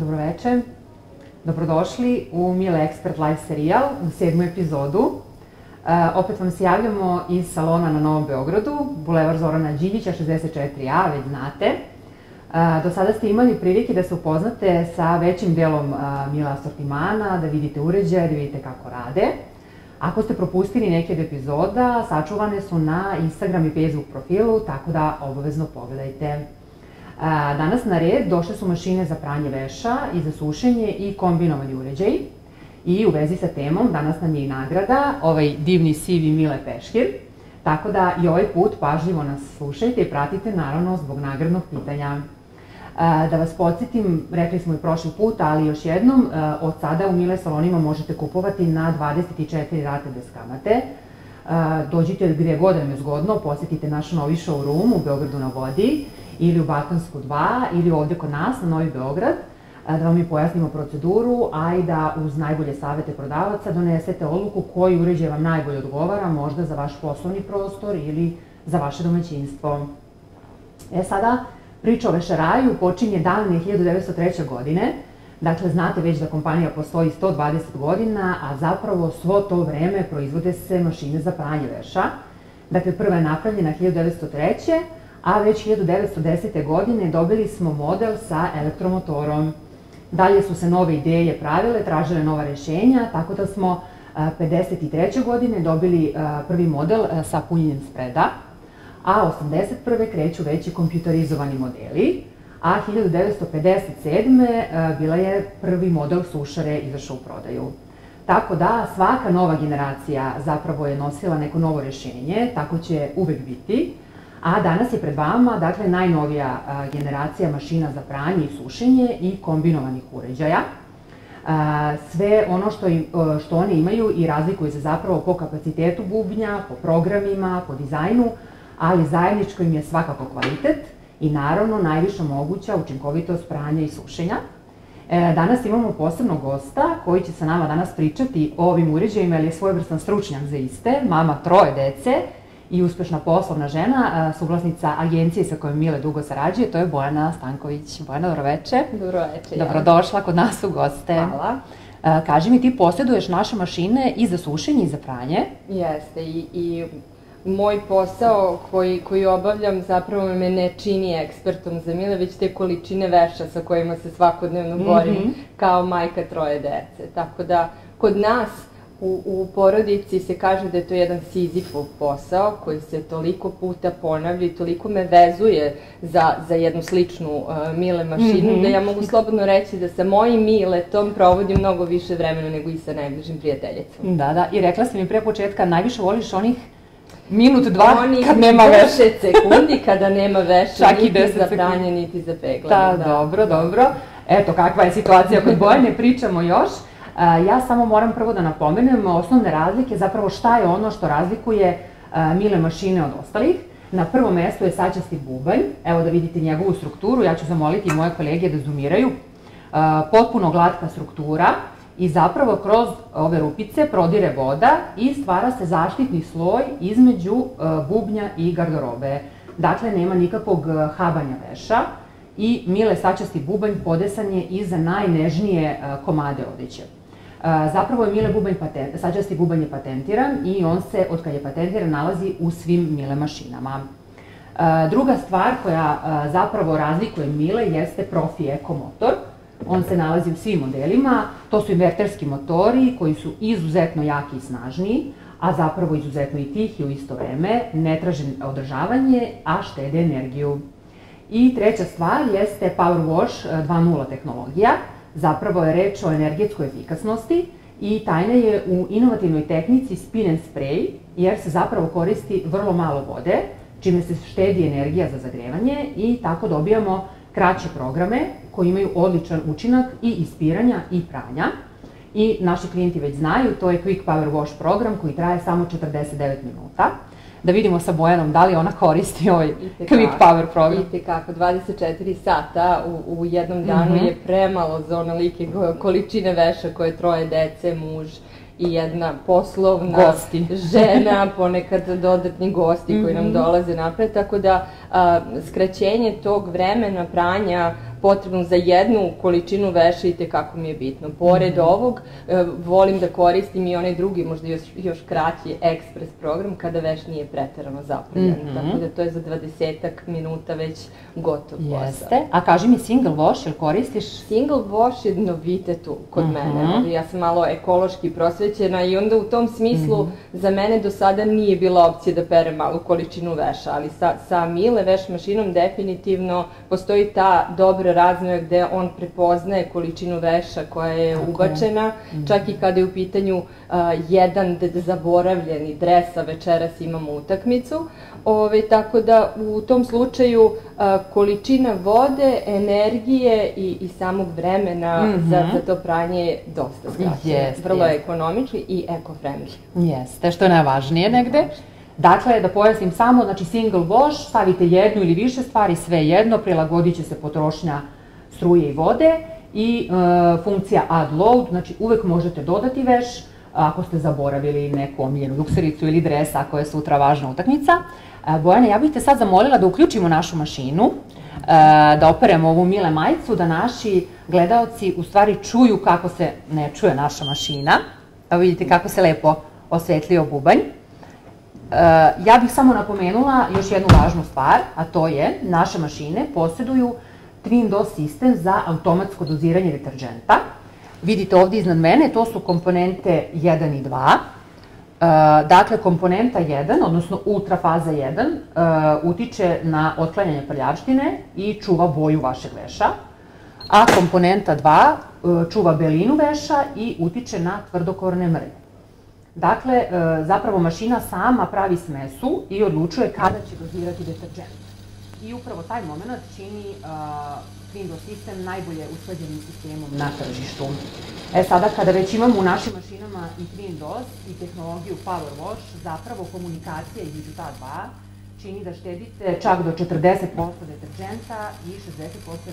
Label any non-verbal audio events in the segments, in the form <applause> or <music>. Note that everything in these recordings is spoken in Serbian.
Dobroveče. Dobrodošli u Mile Expert Live serijal u sedmu epizodu. E, opet vam se javljamo iz salona na Novom Beogradu, Bulevar Zorana Đinjića 64A, već znate. E, do sada ste imali prilike da se upoznate sa većim delom e, Mila asortimana, da vidite uređaje, da vidite kako rade. Ako ste propustili neke od epizoda, sačuvane su na Instagram i Facebook profilu, tako da obavezno pogledajte. Danas na red došle su mašine za pranje veša i za sušenje i kombinovani uređaj. I u vezi sa temom danas nam je i nagrada, ovaj divni sivi Mile Peškir. Tako da i ovaj put pažljivo nas slušajte i pratite naravno zbog nagradnog pitanja. Da vas podsjetim, rekli smo i prošli put, ali još jednom, od sada u Mile salonima možete kupovati na 24 rate bez kamate. Dođite gdje god vam je zgodno, posjetite naš novi showroom u Beogradu na vodi ili u Balkansku 2 ili ovde kod nas na Novi Beograd, da vam mi pojasnimo proceduru, a i da uz najbolje savete prodavaca donesete odluku koji uređaj vam najbolje odgovara, možda za vaš poslovni prostor ili za vaše domaćinstvo. E sada, priča o Vešaraju počinje davne 1903. godine, Dakle, znate već da kompanija postoji 120 godina, a zapravo svo to vreme proizvode se mašine za pranje veša. Dakle, prva je napravljena 1903 a već 1910. godine dobili smo model sa elektromotorom. Dalje su se nove ideje pravile, tražile nova rešenja, tako da smo 53. godine dobili prvi model sa punjenjem spreda, a 81. kreću veći kompjuterizovani modeli, a 1957. bila je prvi model sušare izašao u prodaju. Tako da svaka nova generacija zapravo je nosila neko novo rešenje, tako će uvek biti, A danas je pred vama, dakle, najnovija generacija mašina za pranje i sušenje i kombinovanih uređaja. Sve ono što, što one imaju i razlikuju se zapravo po kapacitetu bubnja, po programima, po dizajnu, ali zajedničko im je svakako kvalitet i naravno najviša moguća učinkovitost pranja i sušenja. E, danas imamo posebnog gosta koji će sa nama danas pričati o ovim uređajima, jer je svojevrstan stručnjak za iste, mama troje dece, i uspešna poslovna žena, suglasnica agencije sa kojom Mile dugo sarađuje, to je Bojana Stanković. Bojana, dobroveče. Dobroveče. Dobrodošla kod nas u goste. Hvala. Kaži mi, ti posjeduješ naše mašine i za sušenje i za pranje. Jeste, i, i moj posao koji, koji obavljam zapravo me ne čini ekspertom za Mile, već te količine veša sa kojima se svakodnevno borim mm -hmm. kao majka troje dece. Tako da, kod nas u, u porodici se kaže da je to jedan Sizifov posao koji se toliko puta ponavlja i toliko me vezuje za, za jednu sličnu uh, Mile mašinu, mm -hmm. da ja mogu slobodno reći da sa mojim Miletom provodim mnogo više vremena nego i sa najbližim prijateljicom. Da, da, i rekla si mi pre početka, najviše voliš onih minut, dva, Oni kad nema veša. Oni sekundi kada nema veša, Čak niti za pranje, niti za peglanje. Da, da, dobro, dobro. Eto, kakva je situacija kod Bojane, pričamo još. Ja samo moram prvo da napomenem osnovne razlike, zapravo šta je ono što razlikuje mile mašine od ostalih. Na prvom mestu je sačasti bubanj, evo da vidite njegovu strukturu, ja ću zamoliti moje kolege da zoomiraju. Potpuno glatka struktura i zapravo kroz ove rupice prodire voda i stvara se zaštitni sloj između bubnja i garderobe. Dakle, nema nikakvog habanja veša i mile sačasti bubanj podesan je iza najnežnije komade odeće. Zapravo je Mile bubanj patent, sađasti bubanj je patentiran i on se, od kad je patentiran, nalazi u svim Mile mašinama. Druga stvar koja zapravo razlikuje Mile jeste Profi Eco motor. On se nalazi u svim modelima. To su inverterski motori koji su izuzetno jaki i snažni, a zapravo izuzetno i tihi u isto vreme, ne traže održavanje, a štede energiju. I treća stvar jeste Power Wash 2.0 tehnologija. Zapravo je reč o energetskoj efikasnosti i tajna je u inovativnoj tehnici spin and spray, jer se zapravo koristi vrlo malo vode, čime se štedi energija za zagrevanje i tako dobijamo kraće programe koji imaju odličan učinak i ispiranja i pranja. I naši klijenti već znaju, to je Quick Power Wash program koji traje samo 49 minuta da vidimo sa Bojanom da li ona koristi ovaj Quick <laughs> Power program. I kako 24 sata u, u jednom danu mm -hmm. je premalo za onolike količine veša koje troje dece, muž i jedna poslovna gosti. žena, <laughs> ponekad dodatni gosti koji nam mhm. dolaze napred, tako da a, skraćenje tog vremena pranja potrebnu za jednu količinu veša i tekako mi je bitno. Pored mm -hmm. ovog, e, volim da koristim i onaj drugi, možda još, još kraći ekspres program kada veš nije preterano zapravljen. Mm -hmm. Tako da to je za 20 minuta već gotov posao. Jeste. A kaži mi single wash, ili koristiš? Single wash je novitet tu kod mm -hmm. mene. Ja sam malo ekološki prosvećena i onda u tom smislu mm -hmm. za mene do sada nije bila opcija da perem malu količinu veša, ali sa, sa Mile veš mašinom definitivno postoji ta dobra raznoja gde on prepoznaje količinu veša koja je Tako ubačena, je. -hmm. čak i kada je u pitanju uh, jedan zaboravljeni dres, a večeras imamo utakmicu. Ove, tako da u tom slučaju a, količina vode, energije i, i samog vremena mm -hmm. za, za to pranje je dosta skraćena. Vrlo yes. ekonomički i eco-friendly. Jeste, što je najvažnije negde. Dakle, da pojasnim samo, znači single wash, stavite jednu ili više stvari, sve jedno, prilagodit će se potrošnja struje i vode i e, funkcija add load, znači uvek možete dodati veš, ako ste zaboravili neku omiljenu duksericu ili dres, ako je sutra važna utakmica. E, Bojana, ja bih te sad zamolila da uključimo našu mašinu, e, da operemo ovu mile majicu, da naši gledaoci u stvari čuju kako se ne čuje naša mašina. Evo vidite kako se lepo osvetlio bubanj. E, ja bih samo napomenula još jednu važnu stvar, a to je naše mašine posjeduju Twin DOS sistem za automatsko doziranje deterđenta. Vidite ovde iznad mene, to su komponente 1 i 2. Uh, dakle, komponenta 1, odnosno ultrafaza 1, uh, utiče na otklanjanje prljavštine i čuva boju vašeg veša, a komponenta 2 uh, čuva belinu veša i utiče na tvrdokorne mrlje. Dakle, zapravo mašina sama pravi smesu i odlučuje kada će dozirati deterđent. I upravo taj moment čini Windows sistem najbolje usklađenim sistemom na tržištu. E sada, kada već imamo u našim mašinama i Windows i tehnologiju Power Wash, zapravo komunikacija između ta dva čini da štedite čak do 40% deterđenta i 60%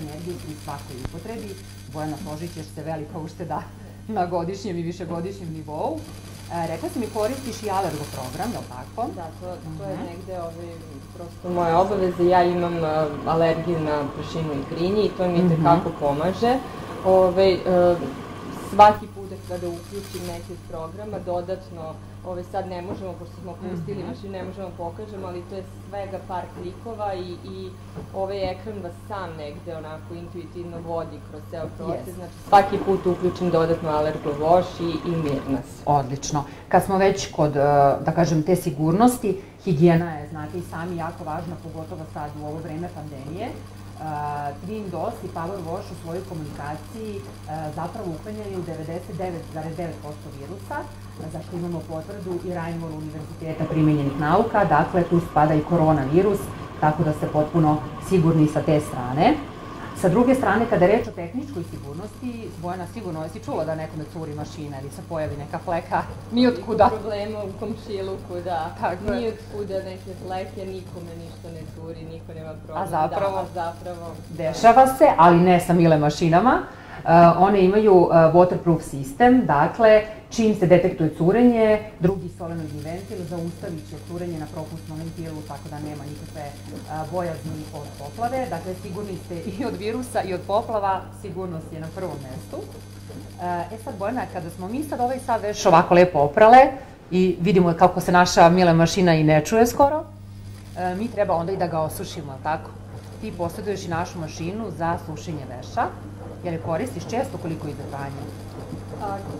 energije pri svakoj upotrebi. Bojana, složit ćeš se velika ušteda na godišnjem i višegodišnjem nivou. E, rekla si mi koristiš i alergo program, je li tako? Da, to, to je mhm. negde ovaj, prosto moja obaveza. Ja imam uh, alergiju na prašinu i grinje i to mi mm -hmm. tekako pomaže. Ove, ovaj, uh, svaki put kada uključim neki od programa, dodatno ove sad ne možemo, pošto smo pustili, mm -hmm. ne možemo pokažemo, ali to je svega par klikova i, i ovaj ekran vas sam negde onako intuitivno vodi kroz ceo proces, yes. znači svaki put uključim dodatno alergo wash i, i mir nas. Odlično. Kad smo već kod, e, da kažem, te sigurnosti, higijena je, znate, i sami jako važna, pogotovo sad u ovo vreme pandemije, uh, Twin DOS i Power Wash u svojoj komunikaciji uh, zapravo uklanjaju 99,9% virusa, za što imamo potvrdu i Reinhold univerziteta primenjenih nauka, dakle tu spada i koronavirus, tako da ste potpuno sigurni sa te strane. Sa druge strane, kada je reč o tehničkoj sigurnosti, Bojana, sigurno jesi čula da nekome curi mašina ili se pojavi neka fleka, ni od kuda. problema u komšiluku, da. Tako ni od kuda neke fleke, nikome ništa ne curi, niko nema problem. A zapravo? Da, a zapravo. Dešava se, ali ne sa mile mašinama. Uh, one imaju uh, waterproof sistem, dakle, čim se detektuje curenje, drugi solenoidni ventil zaustavit će curenje na propustnom ventilu, tako da nema nikakve uh, bojazni od poplave. Dakle, sigurni ste i od virusa i od poplava, sigurnost je na prvom mestu. E sad, Bojana, kada smo mi sad ovaj sad već ovako lepo oprale i vidimo kako se naša mila mašina i ne čuje skoro, mi treba onda i da ga osušimo, tako? Ti posjeduješ i našu mašinu za sušenje veša. Je koristiš često koliko ide trajanje?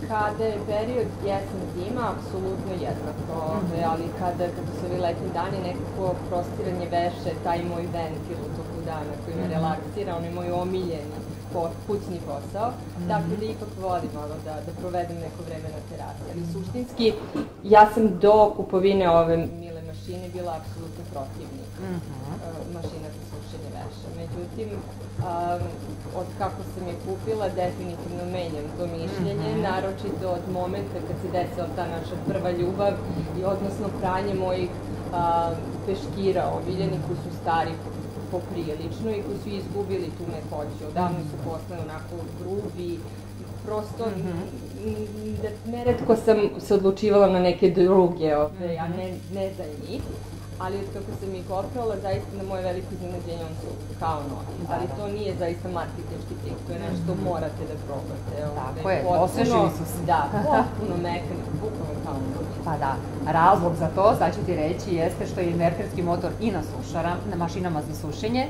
Kada je period jesen zima, apsolutno jednako, mm -hmm. ali kada, kada su ovi letni dani, nekako prostiranje veše, taj moj ventil u toku dana koji me -hmm. relaksira, on je moj omiljeni kućni posao, mm -hmm. tako da ipak volim malo da, da provedem neko vreme na terasi. Ali suštinski, ja sam do kupovine ove mile mašine bila apsolutno protivnik mm -hmm. mašina za sušenje veša. Međutim, um, od kako sam je kupila, definitivno menjam to mišljenje, -hmm. naročito od momenta kad se desila ta naša prva ljubav i odnosno pranje mojih a, peškira omiljeni koji su stari poprilično i koji su izgubili tu mekoću. Odavno su postali onako grubi, prosto mm -hmm. da, neretko sam se odlučivala na neke druge, ove, a ne, ne za njih. ali od kako sam ih oprala, zaista na moje veliko iznenađenje on su kao novi. Da, Ali da. to nije zaista marketinški trik, to je nešto morate da probate. Tako je, osvežili su se. Da, potpuno mekan, bukvalno. Pa da, razlog za to, sad ću ti reći, jeste što je inverterski motor i na sušara, na mašinama za sušenje,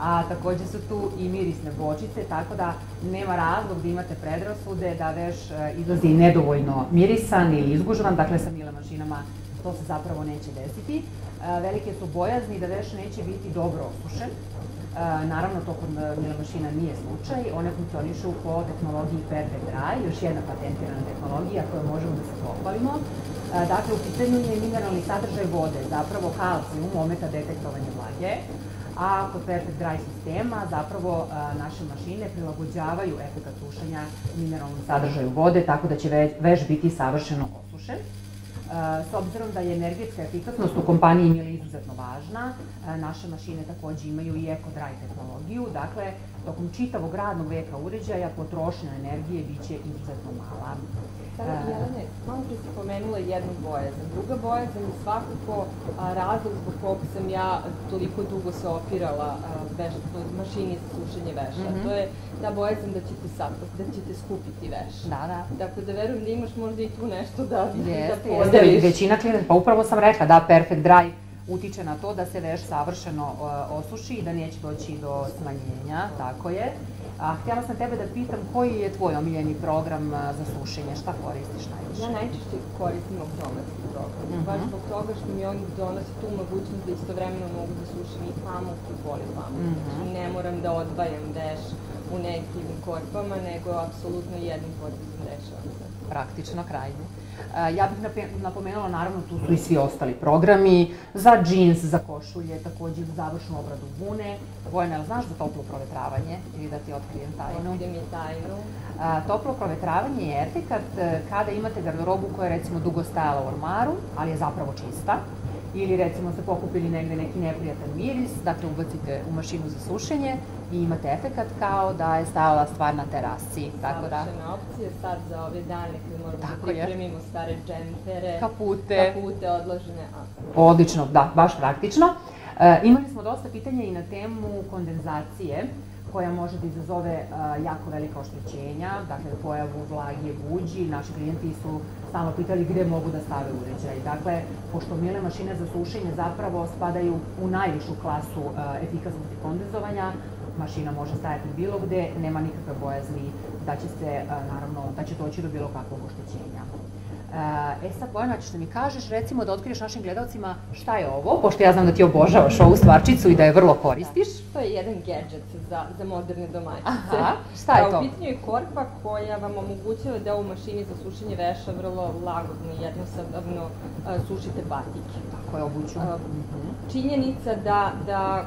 a takođe su tu i mirisne bočice, tako da nema razlog da imate predrasude da veš e, izlazi nedovoljno mirisan ili izgužvan, dakle sa mile mašinama to se zapravo neće desiti. E, Velike su bojazni da veš neće biti dobro osušen, E, naravno, to kod e, mile mašina nije slučaj, one funkcionišu po tehnologiji Perfect Dry, još jedna patentirana tehnologija koju možemo da se pohvalimo. Dakle, u pitanju je mineralni sadržaj vode, zapravo kalcijum, ometa detektovanje vlage, a kod Perfect Dry sistema zapravo naše mašine prilagođavaju efekat sušenja mineralnom sadržaju vode, tako da će ve- veš biti savršeno osušen. E, S obzirom da je energetska efikasnost u kompaniji Mili izuzetno važna, e, naše mašine takođe imaju i Eco Dry tehnologiju, dakle, tokom čitavog radnog veka uređaja potrošnja energije biće izuzetno mala. Samo, E. Jelene, malo pre si pomenula jednu bojazan. Druga bojazan je svakako razlog zbog kog sam ja toliko dugo se opirala veš, mašini za sušenje veša. Mhm. To je ta bojazan da ćete, sad, da ćete skupiti veš. Da, da. Tako da verujem da imaš možda i tu nešto da, da podeliš. jeste, većina klijenata, pa upravo sam rekla da Perfect Dry utiče na to da se veš savršeno e, osuši i da neće doći do smanjenja, tako je. A htjela sam tebe da pitam koji je tvoj omiljeni program e, za sušenje, šta koristiš najviše? Ja najčešće koristim automatski program, Mhm. baš zbog toga što mi on donosi tu mogućnost da istovremeno mogu da sušim i pamuk i poli pamuk. Mhm. Znači ne moram da odvajam veš u nekim korpama, nego apsolutno jednim potezom rešavam se. praktično krajnje. E, Ja bih napomenula, naravno, tu su i svi ostali programi, za džins, za košulje, takođe za završnu obradu vune. Vojna, jel znaš za toplo provetravanje ili da ti otkrijem tajnu? Otkrijem je tajnu. A, toplo provetravanje je efekat e, kada imate garderobu koja je recimo dugo stajala u ormaru, ali je zapravo čista. Ili recimo ste pokupili negde neki neprijatan miris, dakle ubacite u mašinu za sušenje i imate efekat kao da je stajala stvar na terasi. Tako da, Savršena opcija sad za ove dane kad moramo Tako da je. pripremimo stare džempere, kapute. kapute odložene, Odlično, da, baš praktično. E, imali smo dosta pitanja i na temu kondenzacije, koja može da izazove jako velika oštećenja, dakle pojavu vlage, buđi. Naši klijenti su stalno pitali gde mogu da stave uređaj. Dakle, pošto mile mašine za sušenje zapravo spadaju u najvišu klasu efikasnosti kondenzovanja, mašina može stajati bilo gde, nema nikakve bojazni da će se, naravno, da će doći do bilo kakvog oštećenja. E sad, Bojana, ćeš da mi kažeš, recimo, da otkriješ našim gledalcima šta je ovo, pošto ja znam da ti obožavaš ovu stvarčicu i da je vrlo koristiš. To je jedan gadget za, za moderne domaćice. Aha, šta je A to? U pitanju je korpa koja vam omogućava da u mašini za sušenje veša vrlo lagodno i jednostavno a, sušite patike. Tako je obuću. A, Mhm. Činjenica da, da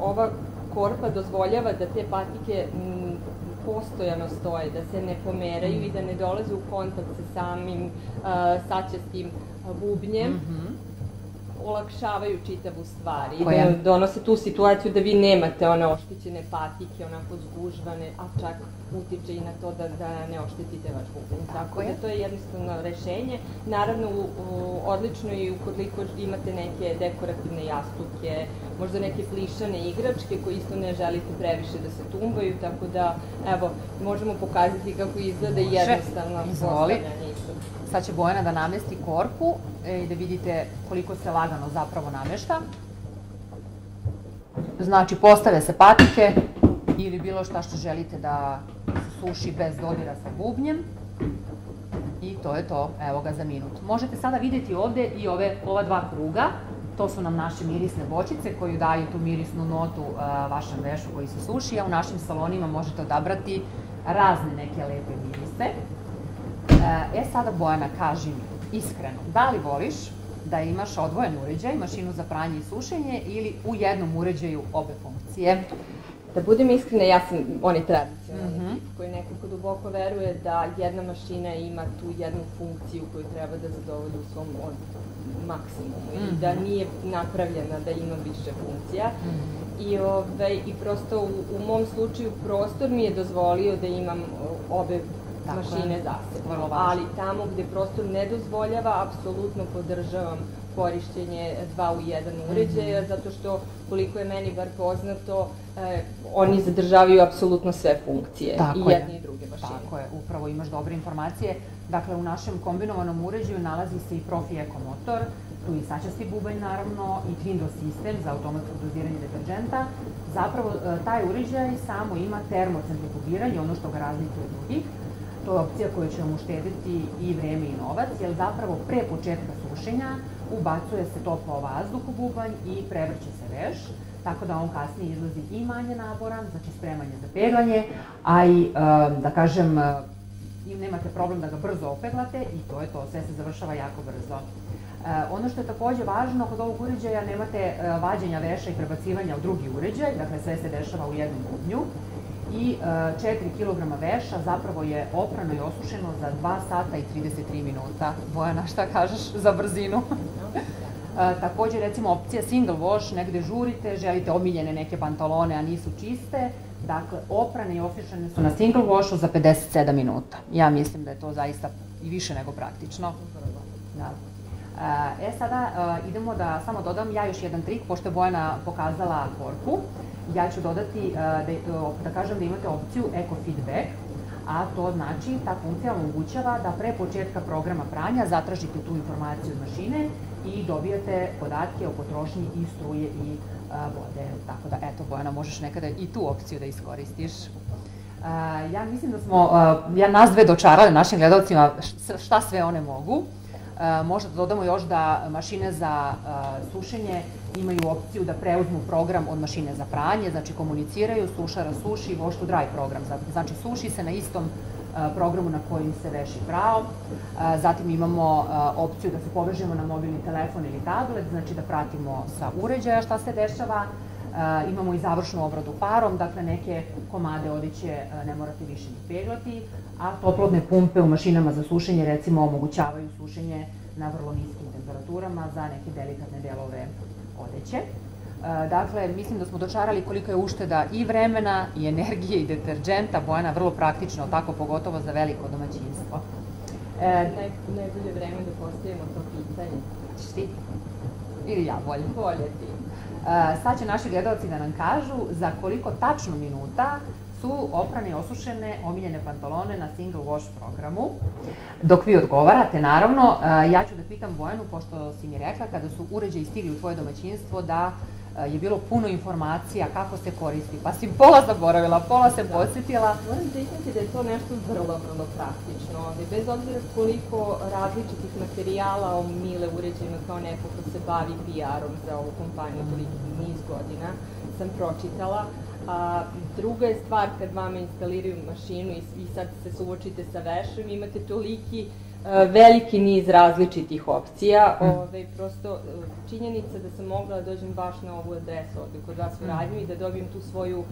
ova korpa dozvoljava da te patike postojano stoje, da se ne pomeraju i da ne dolaze u kontakt sa samim uh, sačestim bubnjem, Mhm. Olakšavaju čitavu stvar i da donose tu situaciju da vi nemate one oštećene patike, onako zgužvane, a čak utiče i na to da, da ne oštetite vaš bubanj. Tako Tako je. da to je jednostavno rešenje. Naravno, u, u, odlično i ukoliko imate neke dekorativne jastuke, možda neke plišane igračke koje isto ne želite previše da se tumbaju, tako da, evo, možemo pokazati kako izgleda jednostavno postavljanje. Sad će Bojana da namesti korpu e, i da vidite koliko se lagano zapravo namešta. Znači, postave se patike ili bilo šta što želite da suši bez dodira sa bubnjem. I to je to, evo ga za minut. Možete sada videti ovde i ove, ova dva kruga. To su nam naše mirisne bočice koje daju tu mirisnu notu a, vašem vešu koji se suši, a u našim salonima možete odabrati razne neke lepe mirise. E sada Bojana, kaži mi, iskreno, da li voliš da imaš odvojen uređaj, mašinu za pranje i sušenje ili u jednom uređaju obe funkcije? Da budem iskrena, ja sam onaj tradicionalni Mhm. tip koji nekako duboko veruje da jedna mašina ima tu jednu funkciju koju treba da zadovolji u svom od maksimumu i Mhm. da nije napravljena da ima više funkcija. I, ove, I prosto u, u mom slučaju prostor mi je dozvolio da imam obe Tako je. mašine zasebno. Ali tamo gde prostor ne dozvoljava, apsolutno podržavam korišćenje dva u jedan uređaja, mm -hmm. zato što koliko je meni bar poznato, e, oni zadržavaju apsolutno sve funkcije, Tako i jedne je. i druge mašine. Tako je, upravo imaš dobre informacije. Dakle, u našem kombinovanom uređaju nalazi se i Profi Eco motor, tu i sačasti bubanj naravno i Twindo sistem za automatsko doziranje deterđenta. Zapravo, e, taj uređaj samo ima termocentrifugiranje, ono što ga razlikuje od drugih. To je opcija koja će vam uštediti i vreme i novac, jer zapravo pre početka sušenja ubacuje se toplo vazduh u bubanj i prevrće se veš, tako da on kasnije izlazi i manje naboran, znači spremanje za peglanje, a i, da kažem, e, nemate problem da ga brzo opeglate i to je to, sve se završava jako brzo. E, ono što je takođe važno, kod ovog uređaja nemate e, vađenja veša i prebacivanja u drugi uređaj, dakle sve se dešava u jednom bubnju i 4 e, kg veša zapravo je oprano i osušeno za 2 sata i 33 minuta. Bojana, šta kažeš za brzinu? takođe, recimo, opcija single wash, negde žurite, želite omiljene neke pantalone, a nisu čiste, dakle, oprane i osušene su na single washu za 57 minuta. Ja mislim da je to zaista i više nego praktično. Da. E sada e, idemo da samo dodam ja još jedan trik, pošto je Bojana pokazala korpu. Ja ću dodati, e, da, da kažem da imate opciju Eco Feedback, a to znači ta funkcija omogućava da pre početka programa pranja zatražite tu informaciju od mašine i dobijate podatke o potrošnji i struje i e, vode. Tako da, eto, Bojana, možeš nekada i tu opciju da iskoristiš. Ja mislim da smo, ja nas dve dočarale našim gledalcima šta sve one mogu. E, možda da dodamo još da mašine za e, sušenje imaju opciju da preuzmu program od mašine za pranje, znači komuniciraju, sušara suši, wash to dry program. Znači suši se na istom e, programu na kojim se veši prao. Zatim imamo opciju da se povežemo na mobilni telefon ili tablet, znači da pratimo sa uređaja šta se dešava. Imamo i završnu obradu parom, dakle neke komade odeće ne morate više ni peglati, a toplotne pumpe u mašinama za sušenje recimo omogućavaju sušenje na vrlo niskim temperaturama za neke delikatne delove odeće. Dakle, mislim da smo dočarali koliko je ušteda i vremena, i energije, i deterđenta. Bojana, vrlo praktično, tako pogotovo za veliko domaćinstvo. E, Naj, najbolje vreme da postavimo to pitanje. Češ ti? Ili ja bolje? Bolje ti. E, sad će naši gledalci da nam kažu za koliko tačno minuta su oprane i osušene omiljene pantalone na single wash programu. Dok vi odgovarate, naravno, e, ja ću da pitam Bojanu, pošto si mi rekla, kada su uređaji stigli u tvoje domaćinstvo, da e, je bilo puno informacija kako se koristi, pa si pola zaboravila, pola se da. podsjetila. Moram da istiniti da je to nešto vrlo, vrlo praktično. Bez obzira koliko različitih materijala o Mile uređajima kao neko ko se bavi PR-om za ovu kompaniju toliko niz godina sam pročitala, A druga je stvar kad vama instaliraju mašinu i, i sad se suočite sa vešom, imate toliki uh, veliki niz različitih opcija. Mm. Ove, prosto uh, činjenica da sam mogla da dođem baš na ovu adresu ovde kod vas u mm. radnju i da dobijem tu svoju uh,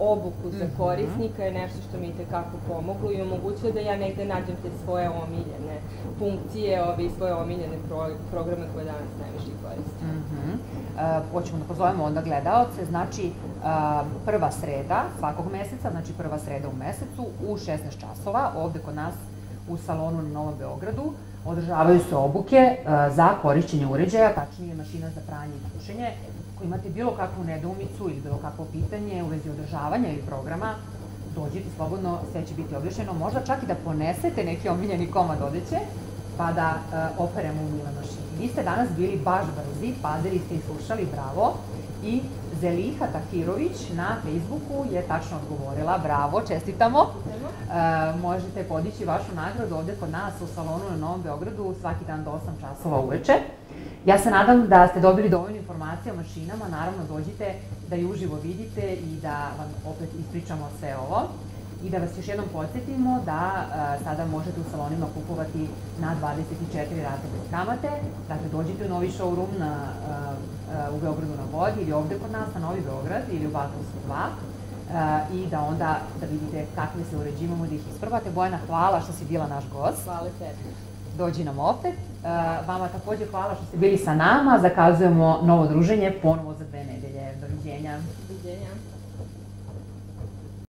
obuku za mm-hmm. korisnika je nešto što mi je tekako pomoglo i omogućuje da ja negde nađem te svoje omiljene funkcije ove, i svoje omiljene pro, programe koje danas najviše koristim. Mm -hmm. Uh, hoćemo da pozovemo onda gledaoce, znači prva sreda svakog meseca, znači prva sreda u mesecu u 16 časova, ovde kod nas u salonu na Novom Beogradu, održavaju se obuke za korišćenje uređaja, tačnije mašina za pranje i sušenje. Ako imate bilo kakvu nedoumicu ili bilo kakvo pitanje u vezi održavanja ili programa, dođite slobodno, sve će biti objašnjeno. Možda čak i da ponesete neki omiljeni komad odeće, pa da uh, operemo u Mila mašini. Vi ste danas bili baš brzi, pazili ste i slušali, bravo. I Zeliha Tahirović na Facebooku je tačno odgovorila, bravo, čestitamo. E, možete podići vašu nagradu ovde kod nas u salonu na Novom Beogradu svaki dan do 8 časova uveče. Ja se nadam da ste dobili dovoljno informacija o mašinama, naravno dođite da je uživo vidite i da vam opet ispričamo sve ovo. I da vas još jednom podsjetimo da a, sada možete u salonima kupovati na 24 rate bez kamate. Dakle, dođite u novi showroom na, a, a, u Beogradu na vodi ili ovde kod nas na Novi Beograd ili u Batlovsku 2 uh, i da onda da vidite kakve se uređivamo, da ih isprobate. Bojana, hvala što si bila naš gost. Hvala tebi. Dođi nam opet. Vama takođe hvala što ste bili sa nama. Zakazujemo novo druženje ponovo za dve nedelje. Doviđenja. Doviđenja.